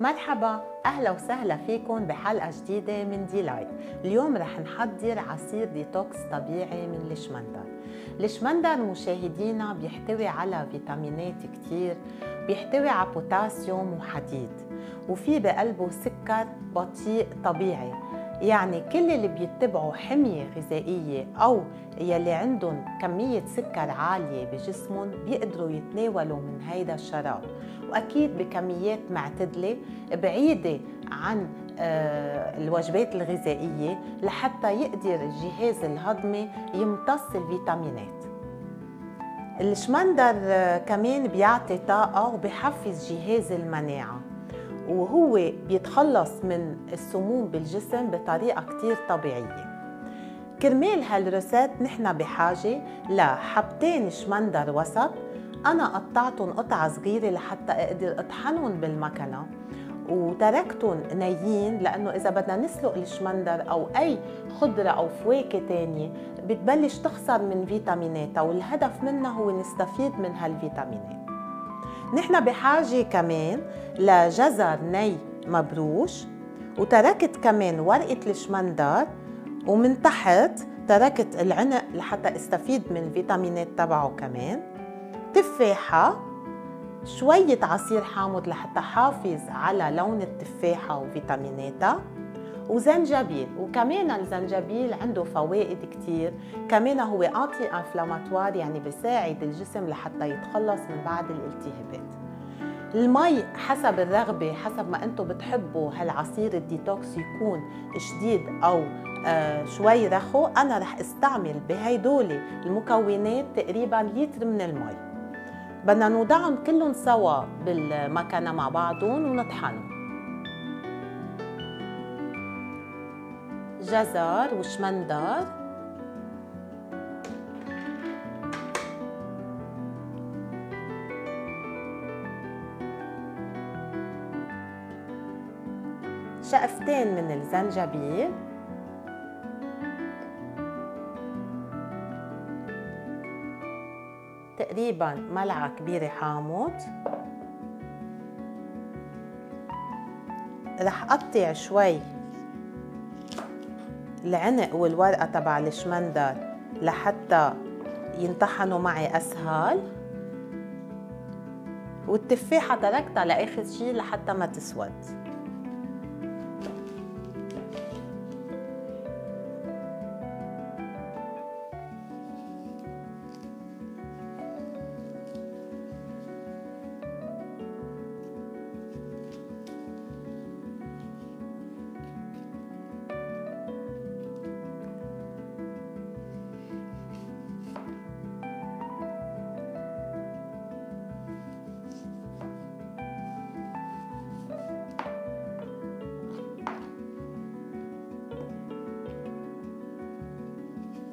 مرحبا أهلا وسهلا فيكم بحلقة جديدة من ديلايت اليوم رح نحضر عصير ديتوكس طبيعي من الشمندر الشمندر مشاهدينا بيحتوي على فيتامينات كتير بيحتوي على بوتاسيوم وحديد وفي بقلبه سكر بطيء طبيعي. يعني كل اللي بيتبعوا حمية غذائية أو يلي عندهم كمية سكر عالية بجسمهم بيقدروا يتناولوا من هيدا الشراب. وأكيد بكميات معتدلة بعيدة عن آه، الوجبات الغذائية لحتى يقدر الجهاز الهضمي يمتص الفيتامينات. الشمندر آه، كمان بيعطي طاقة وبحفز جهاز المناعة وهو بيتخلص من السموم بالجسم بطريقة كتير طبيعية. كرمال هالروسات نحن بحاجة لحبتين شمندر وسط أنا قطعتهم قطعة صغيرة لحتى أقدر أطحنهم بالمكنة وتركتهم نيين لأنه إذا بدنا نسلق الشمندر أو أي خضرة أو فواكه تانية بتبلش تخسر من فيتاميناتها والهدف منها هو نستفيد من هالفيتامينات. نحن بحاجة كمان لجزر ني مبروش وتركت كمان ورقة الشمندر ومن تحت تركت العنق لحتى استفيد من الفيتامينات تبعه كمان. تفاحة شوية عصير حامض لحتى حافظ على لون التفاحة وفيتاميناتها وزنجبيل. وكمان الزنجبيل عنده فوائد كتير. كمان هو anti-inflammatoire يعني بيساعد الجسم لحتى يتخلص من بعض الالتهابات. المي حسب الرغبة حسب ما أنتم بتحبوا هالعصير الديتوكس يكون شديد أو آه شوي رخو أنا رح استعمل بهيدول المكونات تقريبا لتر من المي. بدنا نوضعهم كلهم سوا بالمكنة مع بعضهم ونطحنهم. جزر وشمندر. شقفتين من الزنجبيل. تقريبا ملعقة كبيرة حامض رح قطع شوي العنق والورقة تبع الشمندر لحتى ينطحنوا معي أسهل والتفاحة تركتها لآخر شي لحتى ما تسود.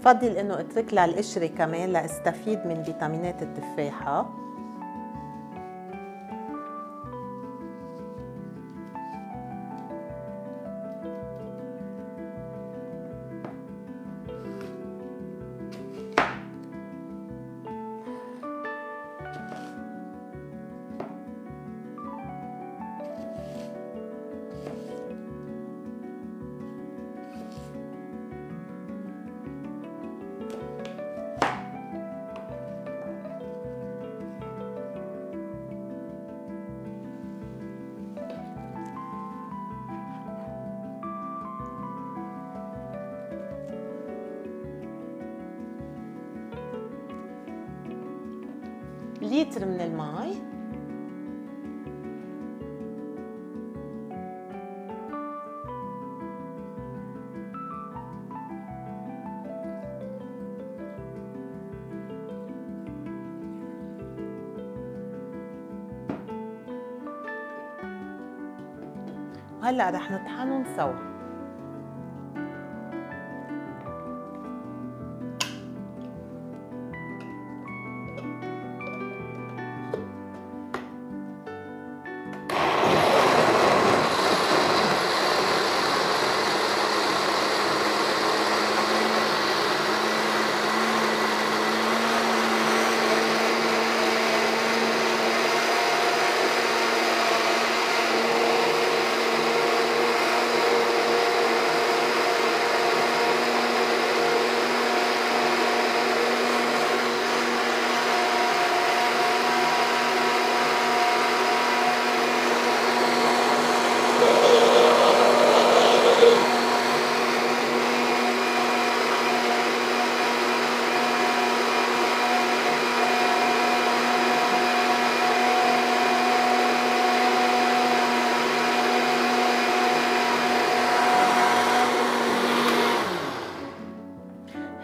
بفضل إنه اترك لها القشره كمان لأستفيد من فيتامينات التفاحة. لتر من الماء وهلا رح نطحنهم سوا.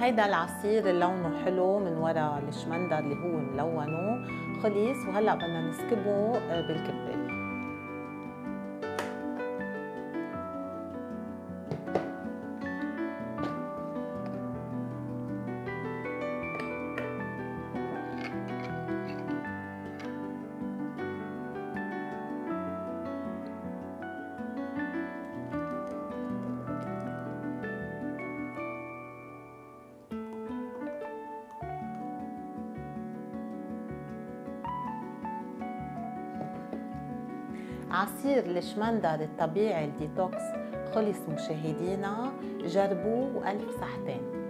هيدا العصير لونه حلو من وراء الشمندر اللي هو ملونه خلص. وهلأ بدنا نسكبه آه، عصير الشمندر الطبيعي الديتوكس خلص مشاهدينا جربوه وألف صحتين.